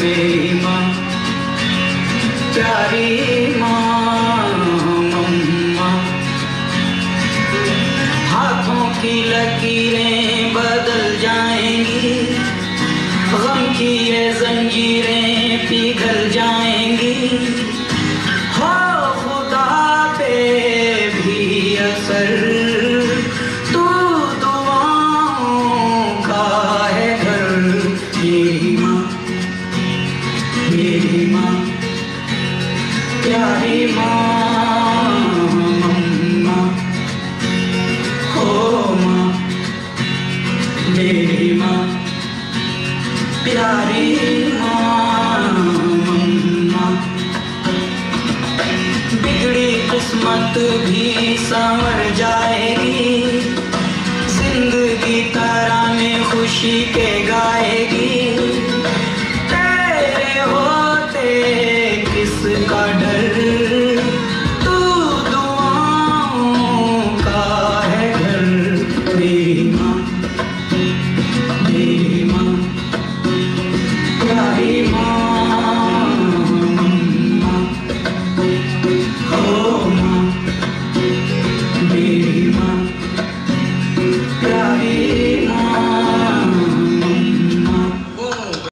मेरी माँ प्यारी किस्मत भी संवर जाएगी। ज़िंदगी तराने खुशी के गाएगी।